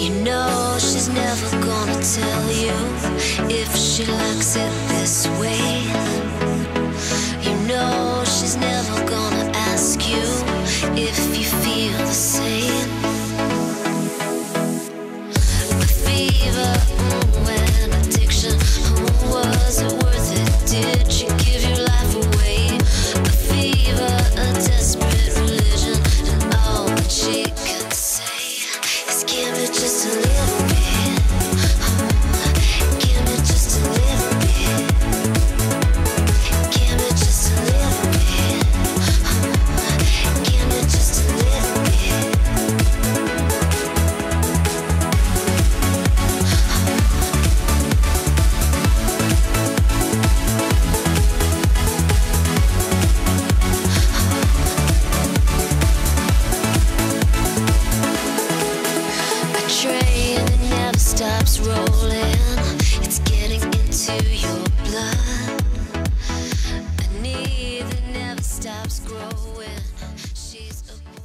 You know she's never gonna tell you if she likes it this way. You know she's never gonna ask you if you feel the same. The fever, mm, an addiction. Oh, was it worth it? Did she give your life away? A fever, a desperate religion, and all that she could say is give just a little stops rolling, it's getting into your blood. A need that never stops growing. She's a